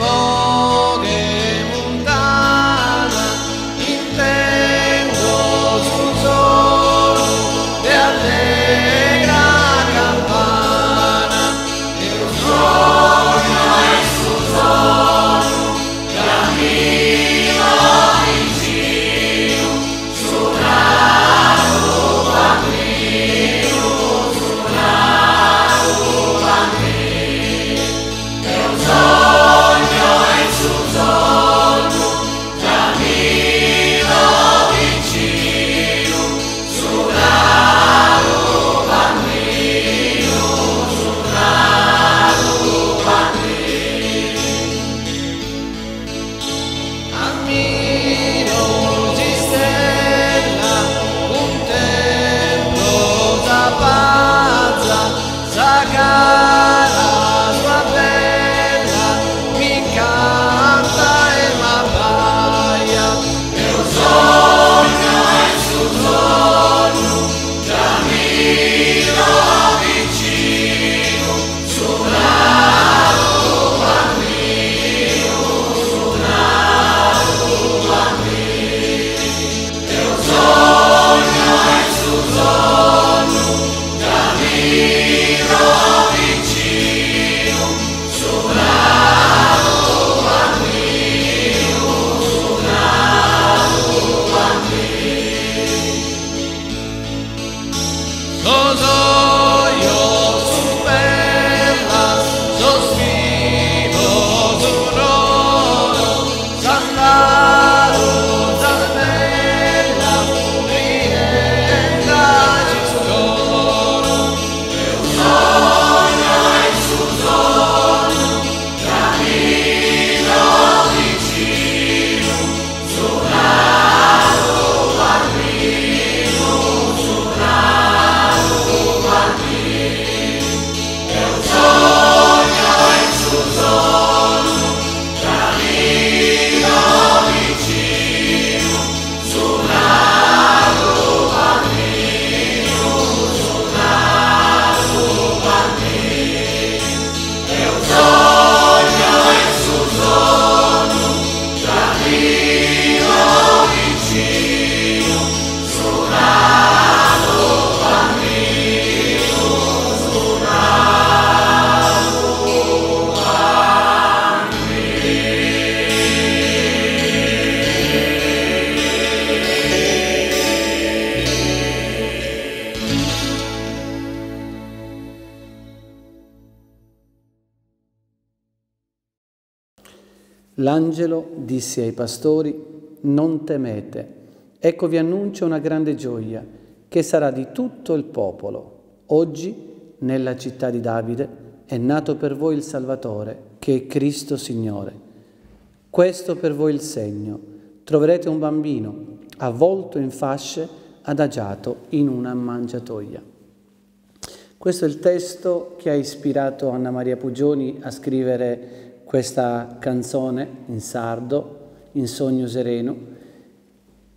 anymore. L'angelo disse ai pastori, non temete, ecco vi annuncio una grande gioia che sarà di tutto il popolo. Oggi, nella città di Davide, è nato per voi il Salvatore, che è Cristo Signore. Questo per voi il segno. Troverete un bambino avvolto in fasce, adagiato in una mangiatoia. Questo è il testo che ha ispirato Anna Maria Pugioni a scrivere questa canzone in sardo, in sogno sereno,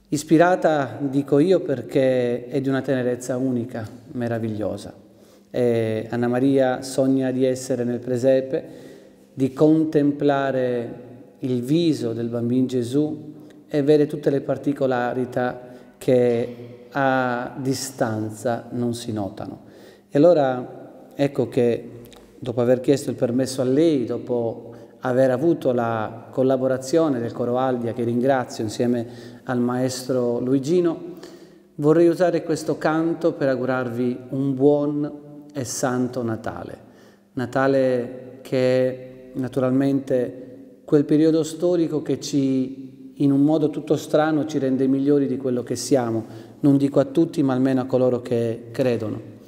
ispirata, dico io, perché è di una tenerezza unica, meravigliosa. E Anna Maria sogna di essere nel presepe, di contemplare il viso del bambino Gesù e vedere tutte le particolarità che a distanza non si notano. E allora ecco che dopo aver chiesto il permesso a lei, dopo aver avuto la collaborazione del Coro Aldia, che ringrazio insieme al maestro Luigino, vorrei usare questo canto per augurarvi un buon e santo Natale. Natale che è naturalmente quel periodo storico che ci, in un modo tutto strano, ci rende migliori di quello che siamo. Non dico a tutti, ma almeno a coloro che credono.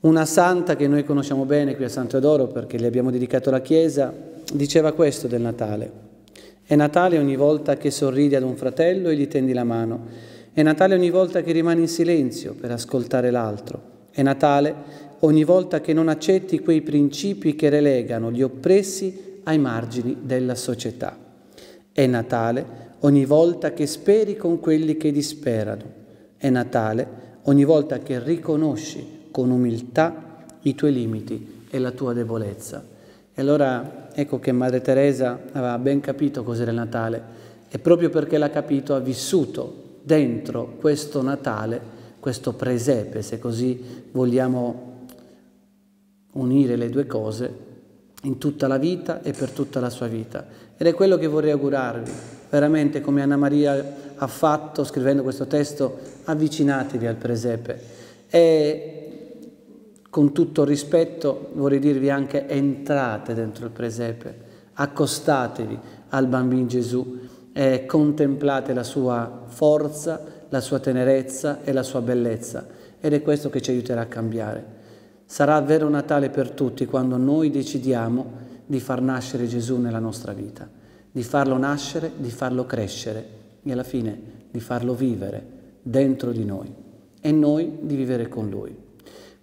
Una santa che noi conosciamo bene qui a San Teodoro perché le abbiamo dedicato la Chiesa, diceva questo del Natale. È Natale ogni volta che sorridi ad un fratello e gli tendi la mano. È Natale ogni volta che rimani in silenzio per ascoltare l'altro. È Natale ogni volta che non accetti quei principi che relegano gli oppressi ai margini della società. È Natale ogni volta che speri con quelli che disperano. È Natale ogni volta che riconosci con umiltà i tuoi limiti e la tua debolezza. E allora ecco che Madre Teresa aveva ben capito cos'era il Natale e proprio perché l'ha capito ha vissuto dentro questo Natale, questo presepe, se così vogliamo unire le due cose, in tutta la vita e per tutta la sua vita. Ed è quello che vorrei augurarvi, veramente come Anna Maria ha fatto scrivendo questo testo, avvicinatevi al presepe e con tutto rispetto vorrei dirvi anche entrate dentro il presepe, accostatevi al bambino Gesù e contemplate la sua forza, la sua tenerezza e la sua bellezza ed è questo che ci aiuterà a cambiare. Sarà vero Natale per tutti quando noi decidiamo di far nascere Gesù nella nostra vita, di farlo nascere, di farlo crescere e alla fine di farlo vivere dentro di noi e noi di vivere con Lui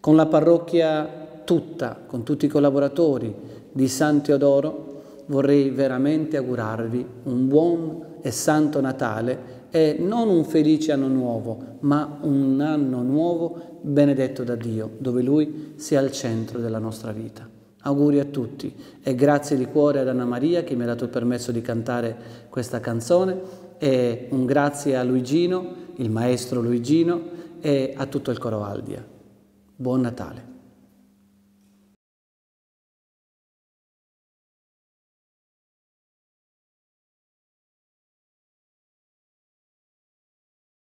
con la parrocchia tutta, con tutti i collaboratori di San Teodoro, vorrei veramente augurarvi un buon e santo Natale e non un felice anno nuovo, ma un anno nuovo benedetto da Dio, dove Lui sia al centro della nostra vita. Auguri a tutti e grazie di cuore ad Anna Maria che mi ha dato il permesso di cantare questa canzone e un grazie a Luigino, il maestro Luigino e a tutto il coro Aldia. Buon Natale.